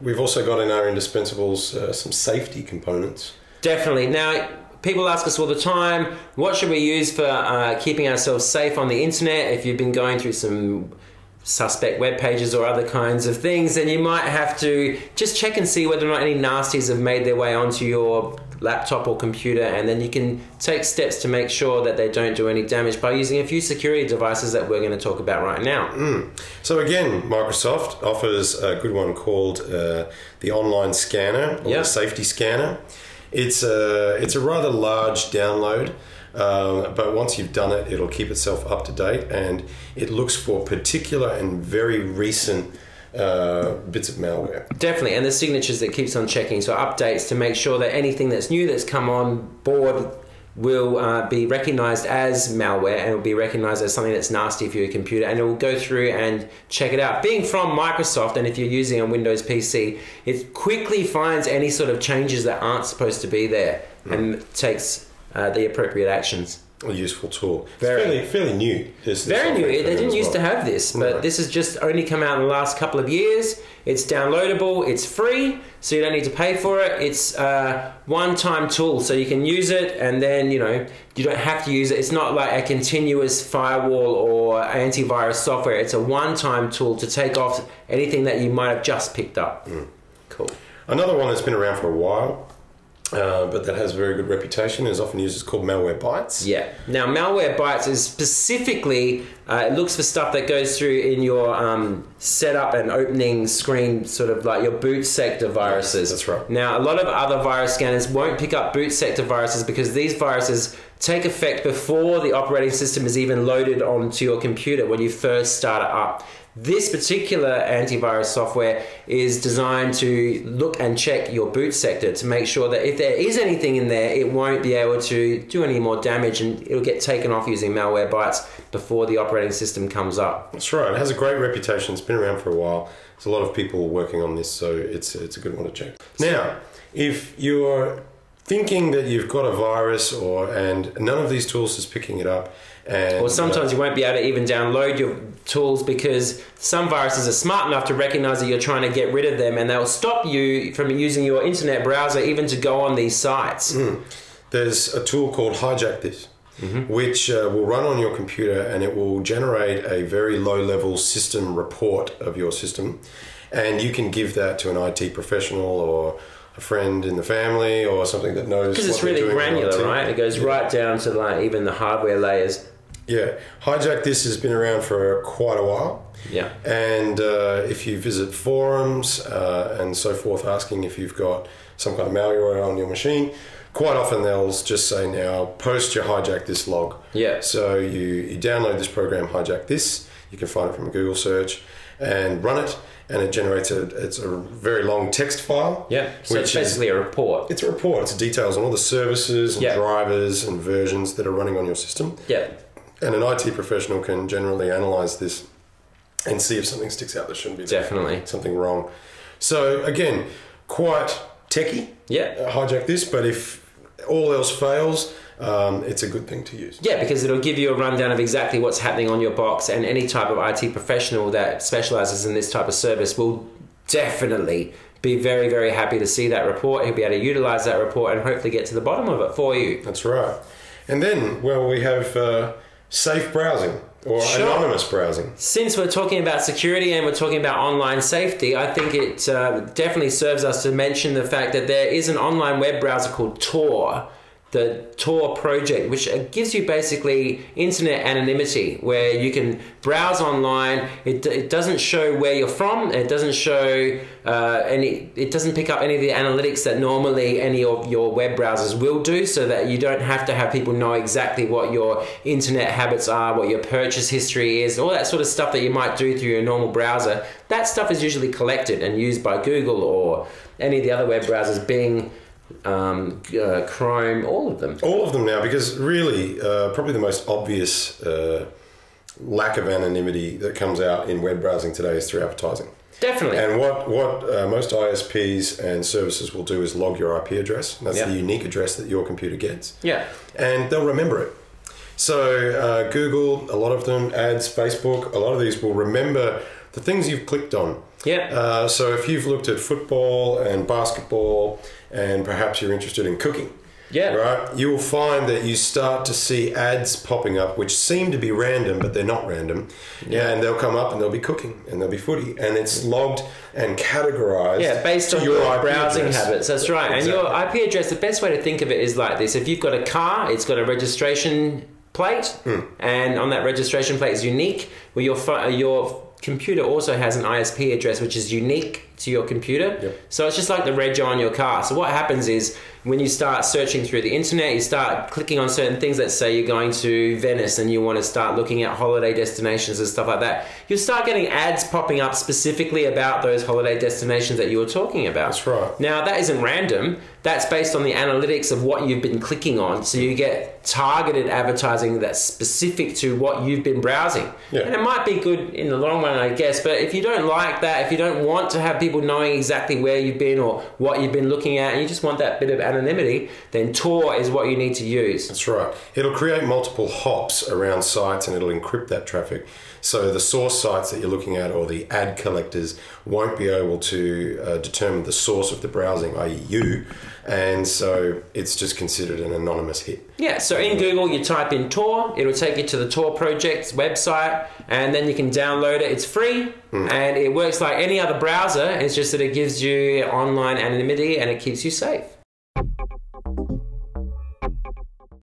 We've also got in our indispensables uh, some safety components. Definitely. Now, people ask us all the time, what should we use for uh, keeping ourselves safe on the internet? If you've been going through some suspect web pages or other kinds of things, then you might have to just check and see whether or not any nasties have made their way onto your laptop or computer, and then you can take steps to make sure that they don't do any damage by using a few security devices that we're going to talk about right now. Mm. So again, Microsoft offers a good one called uh, the Online Scanner or Yeah. the Safety Scanner. It's a it's a rather large download. Um, but once you've done it, it'll keep itself up to date and it looks for particular and very recent uh, bits of malware. Definitely, and the signatures that keeps on checking, so updates to make sure that anything that's new that's come on board will uh, be recognized as malware and will be recognized as something that's nasty for your computer, and it will go through and check it out. Being from Microsoft, and if you're using a Windows PC, it quickly finds any sort of changes that aren't supposed to be there and takes uh, the appropriate actions. A useful tool. Very. It's fairly, fairly new. This, this Very new. They didn't used to have this, but Right. this has just only come out in the last couple of years. It's downloadable. It's free, so you don't need to pay for it. It's a one-time tool, so you can use it, and then you know you don't have to use it. It's not like a continuous firewall or antivirus software. It's a one-time tool to take off anything that you might have just picked up. Mm. Cool. Another one that's been around for a while, uh, but that has a very good reputation, and is often used It's called Malware Bytes. Yeah. Now, malware bytes is specifically uh, it looks for stuff that goes through in your um, setup and opening screen, sort of like your boot sector viruses. That's right. Now, a lot of other virus scanners won't pick up boot sector viruses because these viruses take effect before the operating system is even loaded onto your computer when you first start it up. This particular antivirus software is designed to look and check your boot sector to make sure that if there is anything in there, it won't be able to do any more damage and it'll get taken off using malware bytes before the operating system comes up. That's right. It has a great reputation. It's been around for a while. There's a lot of people working on this, so it's it's a good one to check. Now, if you're thinking that you've got a virus or and none of these tools is picking it up, and Or sometimes you won't be able to even download your tools because some viruses are smart enough to recognize that you're trying to get rid of them and they'll stop you from using your internet browser even to go on these sites. Mm. there's a tool called Hijack This, which uh, will run on your computer and it will generate a very low level system report of your system. And you can give that to an IT professional or a friend in the family or something that knows. Because it's really granular, right? It goes right down to like even the hardware layers. Yeah, Hijack This has been around for quite a while. Yeah. And uh, if you visit forums uh, and so forth, asking if you've got some kind of malware on your machine, quite often they'll just say now post your hijack this log. Yeah. So you, you download this program, hijack this. You can find it from a Google search and run it, and it generates a it's a very long text file. Yeah. So it's which is- basically a report. It's a report. It's details on all the services and Yeah. drivers and versions that are running on your system. Yeah. And an IT professional can generally analyze this and see if something sticks out that shouldn't be there. Definitely. Something wrong. So, again, quite techie, Yeah. uh, hijack this, but if all else fails, um, it's a good thing to use. Yeah, because it'll give you a rundown of exactly what's happening on your box, and any type of IT professional that specializes in this type of service will definitely be very, very happy to see that report. He'll be able to utilize that report and hopefully get to the bottom of it for you. That's right. And then, well, we have uh, safe browsing or Sure. anonymous browsing. Since we're talking about security and we're talking about online safety, I think it uh, definitely serves us to mention the fact that there is an online web browser called Tor, the Tor project, which gives you basically internet anonymity where you can browse online. It, it doesn't show where you're from, it doesn't show uh, any, it doesn't pick up any of the analytics that normally any of your web browsers will do, so that you don't have to have people know exactly what your internet habits are, what your purchase history is, all that sort of stuff that you might do through your normal browser. That stuff is usually collected and used by Google or any of the other web browsers, Bing, um, uh, Chrome, all of them. All of them now, because really, uh, probably the most obvious uh, lack of anonymity that comes out in web browsing today is through advertising. Definitely. And what what uh, most ISPs and services will do is log your IP address. That's Yeah. the unique address that your computer gets, yeah. and they'll remember it. So uh, Google, a lot of them, ads, Facebook, a lot of these will remember the things you've clicked on. Yeah. Uh, so if you've looked at football and basketball, and perhaps you're interested in cooking, Yeah. right, you will find that you start to see ads popping up, which seem to be random, but they're not random. Yeah, and they'll come up and they'll be cooking and they'll be footy, and it's logged and categorized. Yeah, based on your, IP browsing address. habits. That's right. And your IP address, the best way to think of it is like this. If you've got a car, it's got a registration plate, Hmm. and on that registration plate is unique. Well, your, your computer also has an ISP address, which is unique to your computer. Yep. So it's just like the reg on your car. So what happens is when you start searching through the internet, you start clicking on certain things. Let's say you're going to Venice and you want to start looking at holiday destinations and stuff like that. You'll start getting ads popping up specifically about those holiday destinations that you were talking about. That's right. Now that isn't random. That's based on the analytics of what you've been clicking on. So you get targeted advertising that's specific to what you've been browsing. Yeah. And it might be good in the long run, I guess. But if you don't like that, if you don't want to have people knowing exactly where you've been or what you've been looking at, and you just want that bit of anonymity, then Tor is what you need to use. That's right. It'll create multiple hops around sites and it'll encrypt that traffic. So the source sites that you're looking at or the ad collectors won't be able to uh, determine the source of the browsing, i.e., you. And so it's just considered an anonymous hit. Yeah, so in Google, you type in Tor, it'll take you to the Tor project's website, and then you can download it. It's free, hmm. and it works like any other browser. It's just that it gives you online anonymity and it keeps you safe.